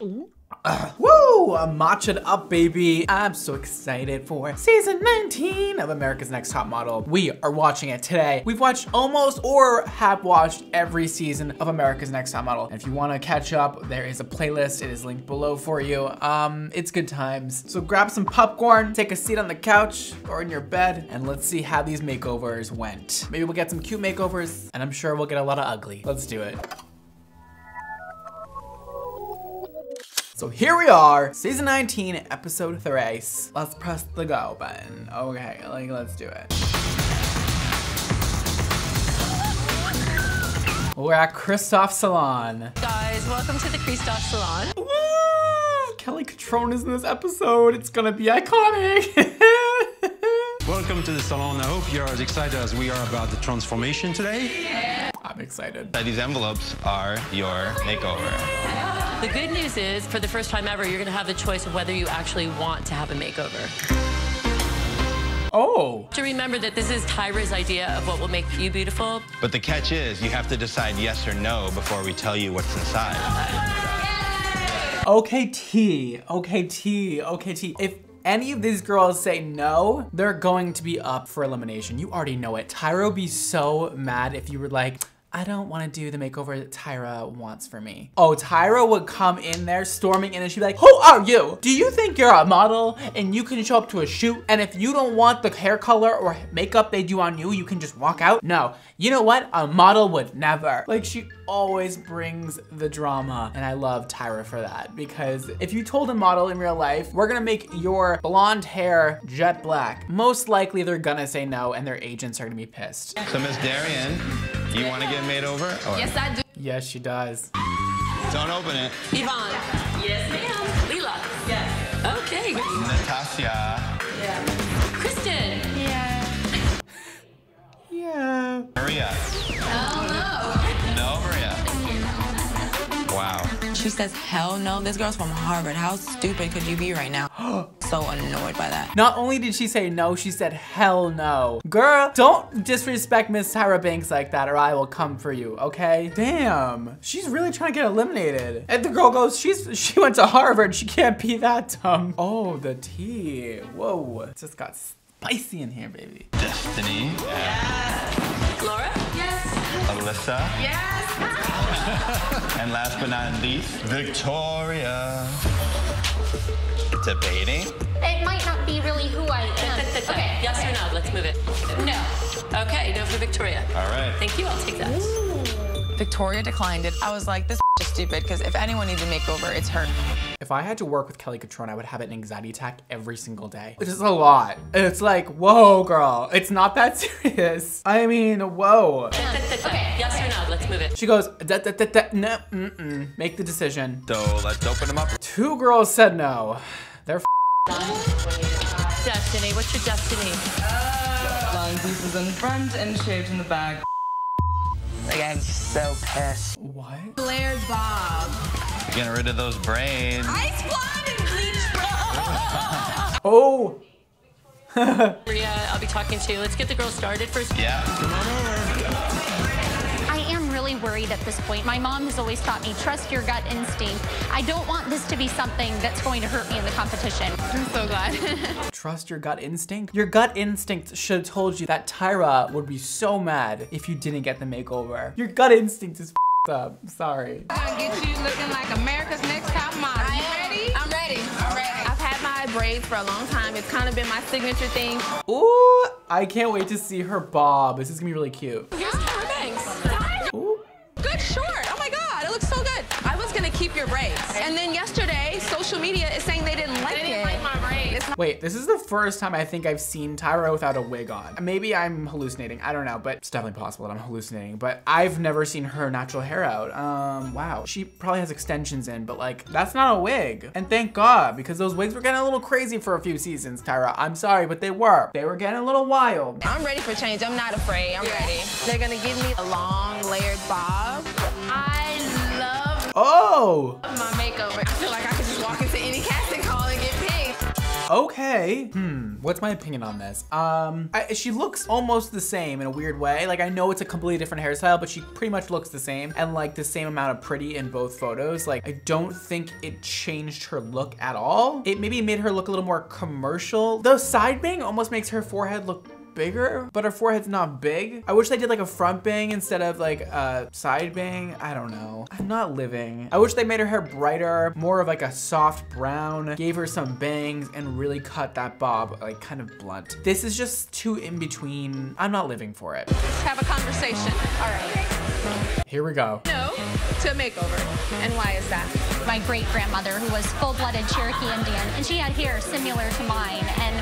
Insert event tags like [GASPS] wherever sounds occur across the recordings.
Woo! I'm matching up, baby. I'm so excited for season 19 of America's Next Top Model. We are watching it today. We've watched almost or have watched every season of America's Next Top Model. And if you want to catch up, there is a playlist. It is linked below for you. Um, it's good times. So grab some popcorn, take a seat on the couch or in your bed, and let's see how these makeovers went. Maybe we'll get some cute makeovers, and I'm sure we'll get a lot of ugly. Let's do it. So here we are, season 19, episode 3. Let's press the go button. Okay, like let's do it. We're at Christophe Salon. Guys, welcome to the Christophe Salon. Woo! Kelly Cutrone is in this episode. It's gonna be iconic. [LAUGHS] Welcome to the salon. I hope you're as excited as we are about the transformation today. I'm excited. These envelopes are your makeover. The good news is, for the first time ever, you're gonna have the choice of whether you actually want to have a makeover. Oh, To remember that this is Tyra's idea of what will make you beautiful. But the catch is, you have to decide yes or no before we tell you what's inside. okay T, okay T, okay T. If any of these girls say no, they're going to be up for elimination. You already know it. Tyra would be so mad if you were like, I don't want to do the makeover that Tyra wants for me. Oh, Tyra would come in there storming in and she'd be like, who are you? Do you think you're a model and you can show up to a shoot and if you don't want the hair color or makeup they do on you, you can just walk out? No, you know what? A model would never. Like she always brings the drama and I love Tyra for that because if you told a model in real life, we're gonna make your blonde hair jet black, most likely they're gonna say no and their agents are gonna be pissed. So, Miss Darian, you want to get made over? Or Yes, I do. Yes, she does. Don't open it. Yvonne. Yes, ma'am. Lila. Yes. Okay. Natasha. Yeah. Kristen. Yeah. Yeah. Maria. Oh, no. No, Maria. Wow. She says, hell no, this girl's from Harvard. How stupid could you be right now? [GASPS] so annoyed by that. Not only did she say no, she said hell no. Girl, don't disrespect Miss Tyra Banks like that or I will come for you, okay? Damn, she's really trying to get eliminated. And the girl goes, she's she went to Harvard, she can't be that dumb. Oh, the tea, whoa. It just got spicy in here, baby. Destiny. Yes. Laura. Yes. Alyssa. Yes. [LAUGHS] And last but not least, Victoria. Debating. It might not be really who I am. [LAUGHS] Okay. Yes or no? Let's move it. No. Okay, no for Victoria. All right. Thank you. I'll take that. Victoria declined it. I was like, this is stupid because if anyone needs a makeover, it's her. If I had to work with Kelly Cutrone, I would have an anxiety attack every single day. It's just a lot. It's like, whoa, girl, it's not that [LAUGHS] serious. I mean, whoa. Okay. Yes or no? Let's move it. She goes, da, da, da, da, no, mm-mm. Make the decision. So let's open them up. Two girls said no. They're f- Destiny. What's your destiny? Long pieces in front and shaved in the back. Like, I'm so pissed. what? Blair Bob. Getting rid of those braids. Ice blonde and bleach blonde. Oh, [LAUGHS] Maria, I'll be talking to you. Let's get the girls started first. Yeah. I am really worried at this point. My mom has always taught me trust your gut instinct. I don't want this to be something that's going to hurt me in the competition. [LAUGHS] I'm so glad. [LAUGHS] trust your gut instinct? Your gut instinct should have told you that Tyra would be so mad if you didn't get the makeover. Your gut instinct is f***ed up. Sorry. I'm gonna get you looking like America's Next Top Model. You ready? I'm ready. I'm ready. I've had my braids for a long time. It's kind of been my signature thing. Ooh, I can't wait to see her bob. This is gonna be really cute. Here's Tyra Banks. Ooh. Good short. Oh my God, it looks so good. I was gonna keep your braids, and then yesterday, social media is saying they didn't like They it. didn't like my braids. Wait, this is the first time I think I've seen Tyra without a wig on. Maybe I'm hallucinating. I don't know, but it's definitely possible that I'm hallucinating. But I've never seen her natural hair out. Um, wow. She probably has extensions in, but like, that's not a wig. And thank God, because those wigs were getting a little crazy for a few seasons, Tyra. I'm sorry, but they were. They were getting a little wild. I'm ready for change. I'm not afraid. I'm ready. They're gonna give me a long layered bob. I love Oh! my makeover. I feel like I could just walk into any casting call and get picked. Okay. Hmm. What's my opinion on this? Um, I, she looks almost the same in a weird way. Like I know it's a completely different hairstyle, but she pretty much looks the same and like the same amount of pretty in both photos. Like I don't think it changed her look at all. It maybe made her look a little more commercial. The side bang almost makes her forehead look bigger, but her forehead's not big. I wish they did like a front bang instead of like a side bang. I don't know. I'm not living. I wish they made her hair brighter, more of like a soft brown, gave her some bangs and really cut that bob like kind of blunt. This is just too in between. I'm not living for it. Have a conversation. All right. Here we go. No to a makeover. And why is that? My great grandmother, who was full blooded Cherokee Indian, and she had hair similar to mine. And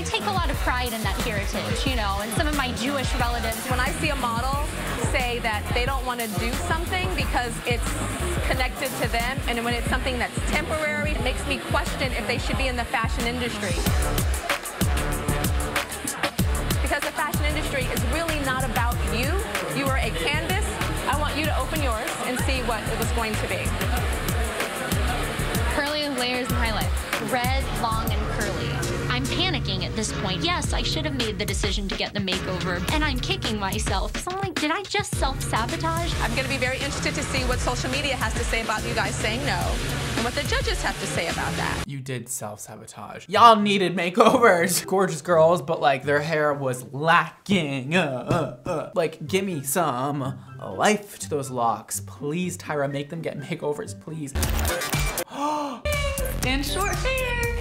I, take a lot of pride in that heritage, you know, and some of my Jewish relatives. When I see a model say that they don't want to do something because it's connected to them, and when it's something that's temporary, it makes me question if they should be in the fashion industry. Because the fashion industry is really not about you. You are a canvas. I want you to open yours and see what it was going to be. Curly layers and highlights. Red, long, and curly. I'm panicking at this point. Yes, I should have made the decision to get the makeover, and I'm kicking myself. So I'm like, did I just self-sabotage? I'm going to be very interested to see what social media has to say about you guys saying no and what the judges have to say about that. You did self-sabotage. Y'all needed makeovers. [LAUGHS] Gorgeous girls, but like their hair was lacking. Uh, uh, uh. Like, give me some life to those locks. Please, Tyra, make them get makeovers, please. [GASPS] [GASPS] And short hair.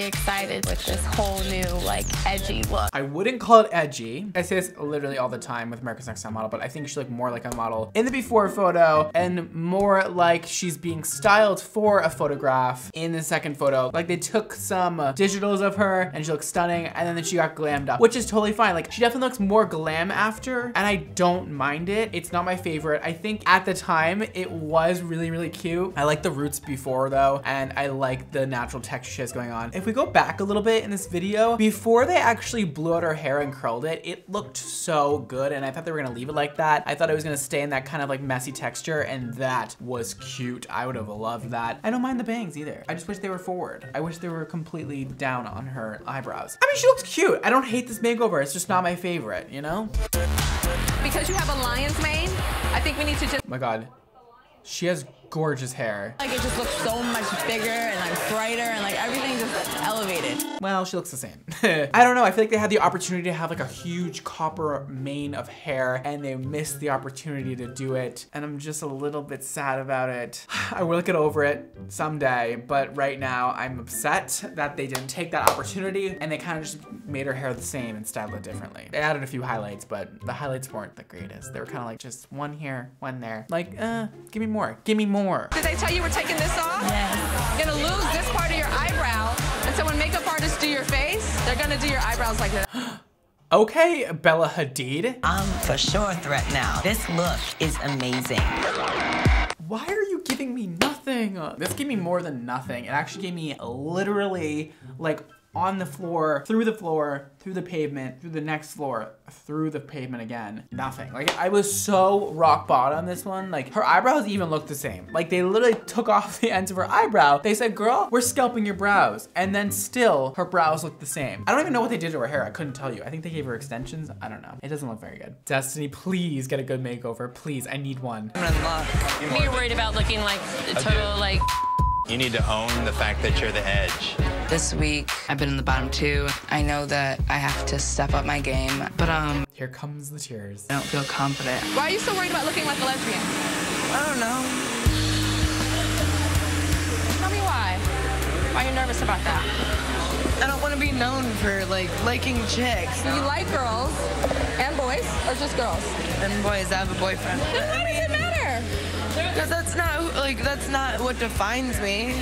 Excited with this whole new like edgy look. I wouldn't call it edgy. I say this literally all the time with America's Next Top Model, but I think she looked more like a model in the before photo and more like she's being styled for a photograph in the second photo. Like they took some digitals of her and she looked stunning and then she got glammed up, which is totally fine. Like she definitely looks more glam after and I don't mind it. It's not my favorite. I think at the time it was really, really cute. I like the roots before though and I like the natural texture she has going on. If we go back a little bit in this video, before they actually blew out her hair and curled it, it looked so good and I thought they were gonna leave it like that. I thought it was gonna stay in that kind of like messy texture and that was cute. I would have loved that. I don't mind the bangs either. I just wish they were forward. I wish they were completely down on her eyebrows. I mean, she looks cute. I don't hate this makeover. It's just not my favorite, you know? Because you have a lion's mane, I think we need to just Oh my God. She has gorgeous hair. Like it just looks so much bigger and like brighter and like everything just elevated. Well, she looks the same. [LAUGHS] I don't know. I feel like they had the opportunity to have like a huge copper mane of hair and they missed the opportunity to do it. And I'm just a little bit sad about it. [SIGHS] I will get over it someday, but right now I'm upset that they didn't take that opportunity and they kind of just made her hair the same and styled it differently. They added a few highlights, but the highlights weren't the greatest. They were kind of like just one here, one there. Like, uh, give me more, give me more. Did they tell you we're taking this off? Yes. You're gonna lose this part of your eyebrow. And so when makeup artists do your face, they're gonna do your eyebrows like this. [GASPS] Okay, Bella Hadid. I'm for sure a threat now. This look is amazing. Why are you giving me nothing? This gave me more than nothing. It actually gave me literally like on the floor, through the floor, through the pavement, through the next floor, through the pavement again. Nothing. Like I was so rock bottom this one. Like her eyebrows even looked the same. Like they literally took off the ends of her eyebrow. They said, girl, we're scalping your brows. And then still her brows looked the same. I don't even know what they did to her hair. I couldn't tell you. I think they gave her extensions. I don't know. It doesn't look very good. Destiny, please get a good makeover. Please, I need one. You're worried about looking like a total like You need to own the fact that you're the edge. This week, I've been in the bottom two. I know that I have to step up my game, but um, Here comes the tears. I don't feel confident. Why are you so worried about looking like a lesbian? I don't know. Tell me why. Why are you nervous about that? I don't want to be known for like liking chicks. Do you like girls and boys or just girls? And boys, I have a boyfriend. Then why does it matter? Because that's not like that's not what defines me.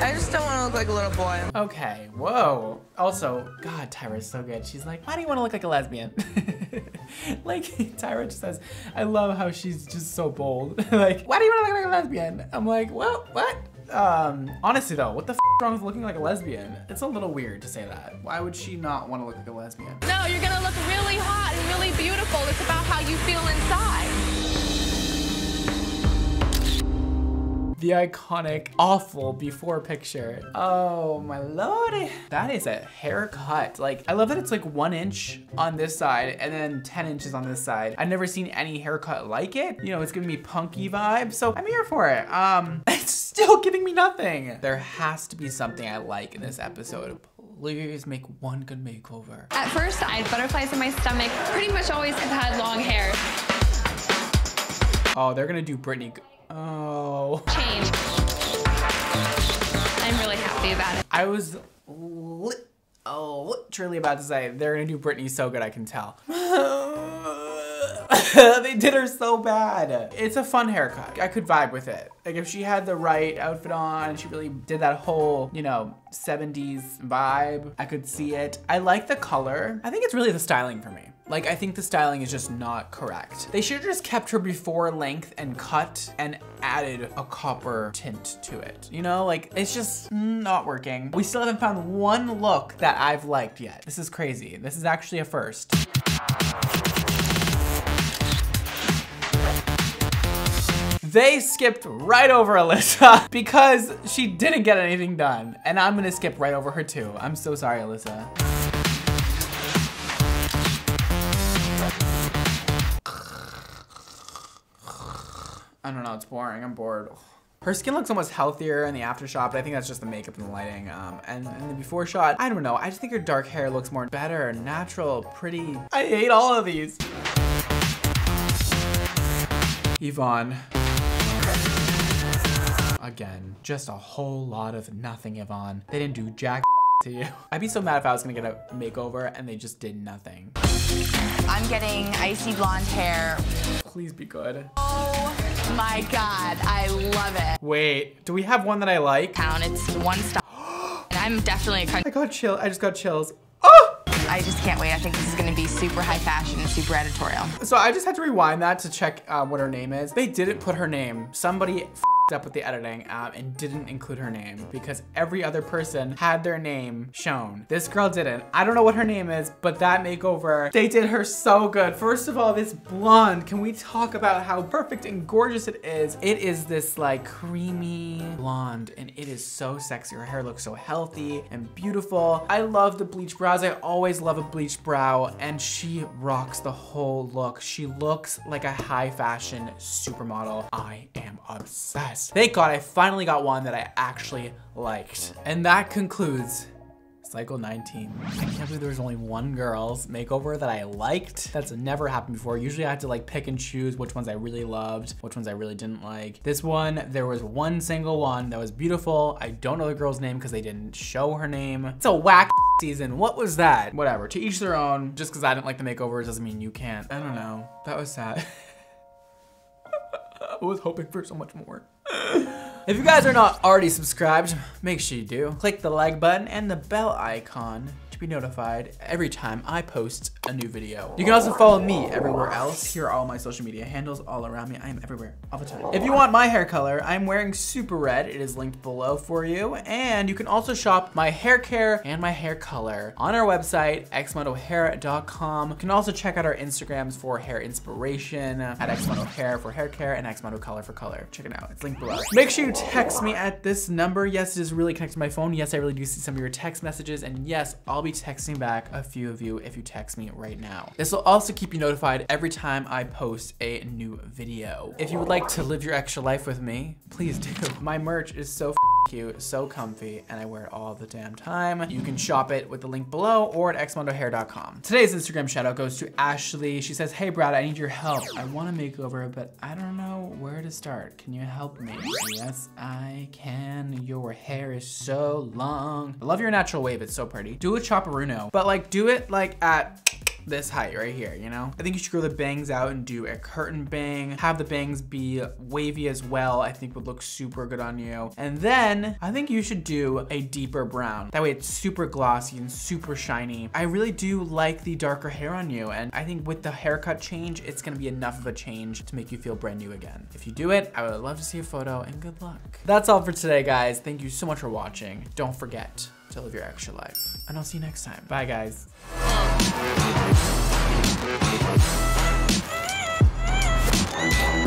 I just don't want to look like a little boy. Okay, whoa. Also, God, Tyra's so good. She's like, why do you want to look like a lesbian? [LAUGHS] like, [LAUGHS] Tyra just says, I love how she's just so bold. [LAUGHS] like, why do you want to look like a lesbian? I'm like, well, what? Um, honestly though, what the f wrong with looking like a lesbian? It's a little weird to say that. Why would she not want to look like a lesbian? No, you're gonna look really hot and really beautiful. It's about how you feel inside. The iconic awful before picture. Oh my lordy. That is a haircut. Like, I love that it's like one inch on this side and then 10 inches on this side. I've never seen any haircut like it. You know, it's giving me punky vibes, so I'm here for it. Um, [LAUGHS] it's still giving me nothing. There has to be something I like in this episode. Please make one good makeover. At first, I had butterflies in my stomach. Pretty much always have had long hair. Oh, they're gonna do Britney. Oh. Change. I'm really happy about it. I was oh, literally about to say they're gonna do Britney so good I can tell. [LAUGHS] they did her so bad. It's a fun haircut. I could vibe with it. Like if she had the right outfit on, and she really did that whole, you know, 70s vibe, I could see it. I like the color. I think it's really the styling for me. Like, I think the styling is just not correct. They should have just kept her before length and cut and added a copper tint to it. You know, like, it's just not working. We still haven't found one look that I've liked yet. This is crazy. This is actually a first. They skipped right over Alyssa [LAUGHS] because she didn't get anything done. And I'm gonna skip right over her too. I'm so sorry, Alyssa. I don't know, it's boring, I'm bored. Her skin looks almost healthier in the after shot, but I think that's just the makeup and the lighting. Um, and in the before shot, I don't know. I just think her dark hair looks more better, natural, pretty. I hate all of these. Yvonne. Again, just a whole lot of nothing, Yvonne. They didn't do jack to you. [LAUGHS] I'd be so mad if I was gonna get a makeover and they just did nothing. I'm getting icy blonde hair. Please be good. Oh my God, I love it. Wait, do we have one that I like? Town, it's one stop. [GASPS] and I'm definitely a country. I got chill, I just got chills. [GASPS] I just can't wait. I think this is gonna be super high fashion and super editorial. So I just had to rewind that to check uh, what her name is. They didn't put her name. Somebody up with the editing and didn't include her name because every other person had their name shown. This girl didn't. I don't know what her name is, but that makeover, they did her so good. First of all, this blonde, can we talk about how perfect and gorgeous it is? It is this like creamy blonde and it is so sexy. Her hair looks so healthy and beautiful. I love the bleach brows. I always love a bleached brow and she rocks the whole look. She looks like a high fashion supermodel. I am obsessed. Thank God I finally got one that I actually liked. And that concludes Cycle 19. I can't believe there was only one girl's makeover that I liked. That's never happened before. Usually I had to like pick and choose which ones I really loved, which ones I really didn't like. This one, there was one single one that was beautiful. I don't know the girl's name because they didn't show her name. It's a whack [LAUGHS] season. What was that? Whatever, to each their own. Just because I didn't like the makeovers doesn't mean you can't. I don't know. That was sad. [LAUGHS] I was hoping for so much more. Ha [LAUGHS] If you guys are not already subscribed, make sure you do. Click the like button and the bell icon to be notified every time I post a new video. You can also follow me everywhere else. Here are all my social media handles all around me. I am everywhere all the time. If you want my hair color, I'm wearing super red. It is linked below for you. And you can also shop my hair care and my hair color on our website, xmondohair.com. You can also check out our Instagrams for hair inspiration at xmondohair for hair care and xmondocolor for color. Check it out. It's linked below. Make sure you text me at this number. Yes, it is really connected to my phone. Yes, I really do see some of your text messages. And yes, I'll be texting back a few of you if you text me right now. This will also keep you notified every time I post a new video. If you would like to live your extra life with me, please do. [LAUGHS] My merch is so cute, so comfy, and I wear it all the damn time. You can shop it with the link below or at xmondohair.com. Today's Instagram shout out goes to Ashley. She says, hey Brad, I need your help. I want a makeover, but I don't know where to start. Can you help me? Yes, I can. Your hair is so long. I love your natural wave, it's so pretty. Do a chopperuno, but like do it like at this height right here, you know? I think you should grow the bangs out and do a curtain bang. Have the bangs be wavy as well, I think would look super good on you. And then I think you should do a deeper brown. That way it's super glossy and super shiny. I really do like the darker hair on you. And I think with the haircut change, it's gonna be enough of a change to make you feel brand new again. If you do it, I would love to see a photo and good luck. That's all for today, guys. Thank you so much for watching. Don't forget to live your extra life. And I'll see you next time. Bye, guys. Yeah.